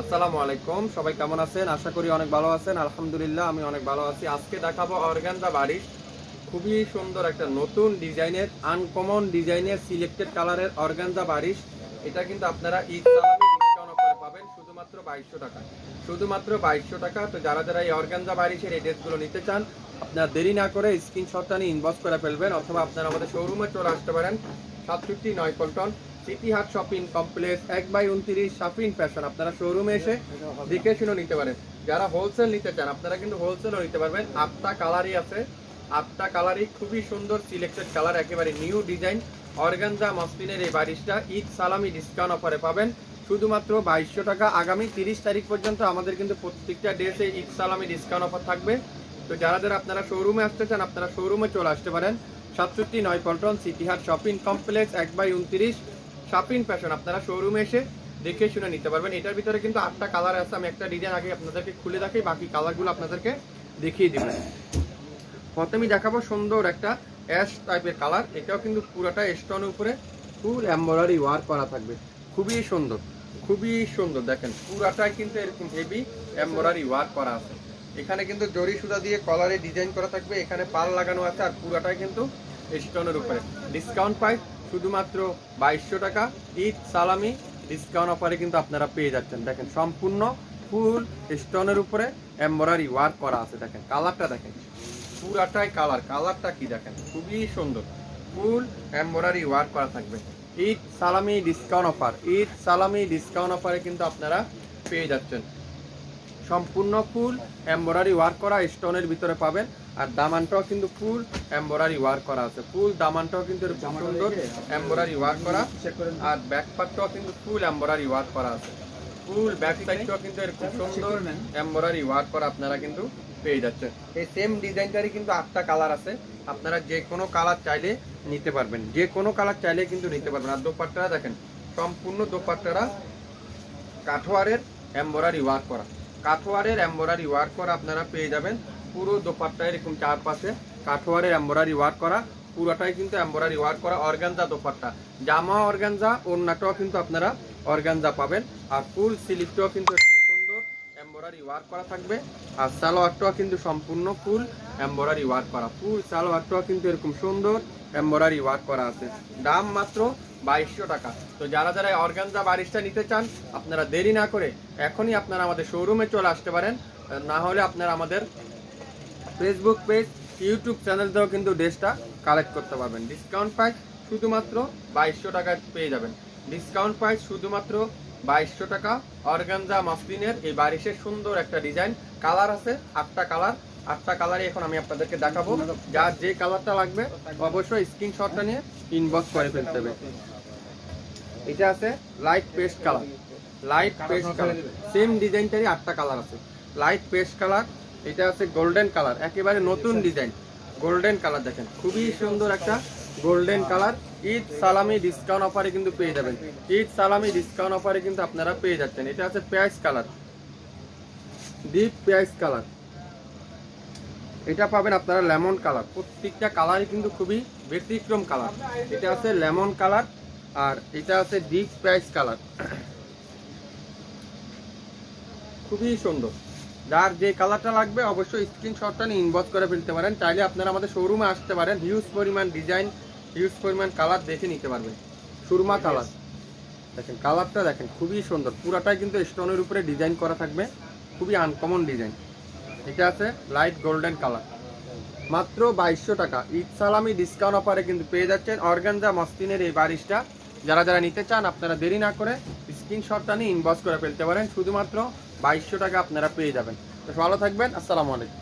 আসসালামু আলাইকুম। সবাই কেমন আছেন? আশা করি অনেক ভালো আছেন। আলহামদুলিল্লাহ, আমি অনেক ভালো আছি। আজকে দেখাবো অর্গানজা বাড়ির খুবই সুন্দর একটা নতুন ডিজাইনের আনকমন ডিজাইনের সিলেক্টেড কালারের অর্গানজা বারিশ এটা কিন্তু আপনারা ঈদ সালামি ডিসকাউন্ট অফারে পাবেন শুধুমাত্র বাইশশো টাকা। শুধুমাত্র বাইশশো টাকা। তো যারা যারা এই অর্গানজা বারিশের এই ড্রেসগুলো নিতে চান, আপনার দেরি না করে স্ক্রিনশটটা নিয়ে ইনবক্স করে ফেলবেন, অথবা আপনারা আমাদের শোরুমে চলে আসতে পারেন। সাতষট্টি নয় Paltan. City Haat shopping complex এক বাই উনত্রিশ শপিং ফ্যাশন আপনারা শোরুমে এসে দেখে শুনে নিতে পারেন। যারা হোলসেল নিতে চান, আপনারা কিন্তু হোলসেলও নিতে পারবেন। আটটা কালারই আছে। আটটা কালারই খুবই সুন্দর সিলেক্টেড কালার একেবারে নিউ ডিজাইন অর্গানজা মসলিনের এই বারিশটা ঈদ সালামি ডিসকাউন্ট অফারে পাবেন। শুধুমাত্র বাইশশো টাকা। আগামী তিরিশ তারিখ পর্যন্ত আমাদের কিন্তু প্রত্যেকটা ড্রেসে ঈদ সালামি ডিসকাউন্ট অফার থাকবে। তো যারা যারা আপনারা শোরুমে আসতে চান, আপনারা শোরুমে চলে আসতে পারেন। সাতষট্টি নয় Paltan city heart shopping complex এক বাই উনত্রিশ শপিং ফ্যাশন আপনারা শোরুমে এসে দেখে শুনে নিতে পারবেন। এটার ভিতরে কিন্তু আটটা কালার আছে, আমি একটা ডিজাইন আগে আপনাদেরকে খুলে দেখাই, বাকি কালারগুলো আপনাদেরকে দেখিয়ে দিবেন প্রথমেই দেখাবো সুন্দর একটা অ্যাশ টাইপের কালার এটাও কিন্তু পুরোটা স্টোনের উপরে ফুল এম্বয়ডারি ওয়ার্ক করা থাকবে। খুবই সুন্দর খুবই সুন্দর, দেখেন, পুরাটাই কিন্তু এরকম হেভি এম্বয়ডারি ওয়ার্ক করা আছে। এখানে কিন্তু জরি সুতা দিয়ে কলারে ডিজাইন করা থাকবে, এখানে পাল লাগানো আছে, আর পুরাটাই কিন্তু স্টোনের উপরে। ডিসকাউন্ট প্রাইস শুধুমাত্র বাইশশো টাকা ঈদ, সালামি ডিসকাউন্ট অফারে কিন্তু আপনারা পেয়ে যাচ্ছেন। দেখেন, সম্পূর্ণ ফুল স্টোনের উপরে এম্বয়ডারি ওয়ার্ক করা আছে। দেখেন কালারটা দেখেন। পুরাটাই কালার কালারটা কি দেখেন? খুবই সুন্দর। ফুল এম্বয়ডারি ওয়ার্ক করা থাকবে। ঈদ, সালামি ডিসকাউন্ট অফার ঈদ, সালামি ডিসকাউন্ট অফারে কিন্তু আপনারা পেয়ে যাচ্ছেন। সম্পূর্ণ ফুল এম্বয়ডারি ওয়ার্ক করা স্টোনের ভিতরে পাবেন। আর দামানটাও কিন্তু ফুল এম্বয়ডারি ওয়ার্ক করা আছে। ফুল দামানটাও কিন্তু এরকম সুন্দর এম্বয়ডারি ওয়ার্ক করা। আর ব্যাক পার্টটাও কিন্তু ফুল এম্বয়ডারি ওয়ার্ক করা আছে। ফুল ব্যাক সাইডটাও কিন্তু এরকম সুন্দর এম্বয়ডারি ওয়ার্ক করা আপনারা কিন্তু পেয়ে যাচ্ছেন। এই সেম ডিজাইনটারই কিন্তু আটটা কালার আছে। আপনারা যে কোনো কালার চাইলে নিতে পারবেন। যে কোনো কালার চাইলে কিন্তু নিতে পারবেন। আর দোপাট্টারা দেখেন সম্পূর্ণ দোপাট্টারা কাঠোয়ারের এম্বয়ডারি ওয়ার্ক করা। কাঠোয়ারের এম্বয়ডারি ওয়ার্ক করা আপনারা পেয়ে যাবেন। পুরো দোপাট্টা এরকম চারপাশে কাঠোয়ারের এম্বয়ডারি ওয়ার্ক করা, পুরোটাই কিন্তু এম্বয়ডারি ওয়ার্ক করা অর্গানজা দোপাট্টা। জামা অর্গানজা, ওড়নাটাও কিন্তু আপনারা অর্গানজা পাবেন। আর ফুল স্লিপটাও কিন্তু সুন্দর এম্বয়ডারি ওয়ার্ক করা থাকবে। আর সালোয়ারটাও কিন্তু সম্পূর্ণ ফুল এম্বয়ডারি ওয়ার্ক করা। ফুল সালোয়ারটাও কিন্তু এরকম সুন্দর এম্বয়ডারি ওয়ার্ক করা আছে। দাম মাত্র বাইশশো টাকা। তো যারা যারা অর্গানজা বারিশটা নিতে চান, আপনারা দেরি না করে এখনই আপনারা আমাদের শোরুমে চলে আসতে পারেন। না হলে আপনারা আমাদের ফেসবুক পেজ ইউটিউব চ্যানেল দিয়েও কিন্তু ড্রেসটা কালেক্ট করতে পারবেন। ডিসকাউন্ট প্রাইস শুধুমাত্র বাইশশো টাকায় পেয়ে যাবেন। ডিসকাউন্ট প্রাইস শুধুমাত্র বাইশশো টাকা অর্গানজা মাসলিনের এই বারিশের সুন্দর একটা ডিজাইন কালার আছে, আটটা কালার আটটা কালারই এখন আমি আপনাদেরকে দেখাবো। যার যে কালারটা লাগবে, অবশ্যই স্ক্রিনশটটা নিয়ে ইনবক্স করে ফেলতে হবে। এটা আছে light paste colour light paste colour same ডিজাইনটারই আটটা কালার আছে। লাইট পেস্ট কালার এটা আছে গোল্ডেন কালার একেবারে নতুন ডিজাইন গোল্ডেন কালার দেখেন, খুবই সুন্দর একটা গোল্ডেন কালার ঈদ সালামি ডিসকাউন্ট অফারে কিন্তু পেয়ে যাবেন। ঈদ সালামি ডিসকাউন্ট অফারে কিন্তু আপনারা পেয়ে যাচ্ছেন। এটা আছে পেঁয়াজ কালার ডিপ পেঁয়াজ কালার এটা পাবেন আপনারা লেমন কালার প্রত্যেকটা কালারই কিন্তু খুবই ব্যতিক্রম কালার এটা আছে লেমন কালার আর এটা আছে ডিপ প্রাইস কালার খুবই সুন্দর। যার যে কালারটা লাগবে অবশ্যই স্ক্রিনশটটা নিয়ে ইনবক্স করে ফেলতে পারেন। চাইলে আপনারা আমাদের শোরুমে আসতে পারেন। হিউজ পরিমাণ ডিজাইন হিউজ পরিমাণ কালার দেখে নিতে পারবেন। সুরমা কালার দেখেন কালারটা দেখেন খুবই সুন্দর। পুরাটাই কিন্তু স্টোনের উপরে ডিজাইন করা থাকবে। খুবই আনকমন ডিজাইন এটা আছে লাইট গোল্ডেন কালার মাত্র বাইশশো টাকা। ঈদ সালামি ডিসকাউন্ট অফারে কিন্তু পেয়ে যাচ্ছেন অর্গানজা মস্তিনের এই বারিশটা। যারা যারা নিতে চান আপনারা দেরি না করে স্ক্রিনশটটা নিয়ে ইনবক্স করে ফেলতে পারেন। শুধুমাত্র বাইশশো টাকা আপনারা পেয়ে যাবেন। তো ভালো থাকবেন আসসালামু আলাইকুম।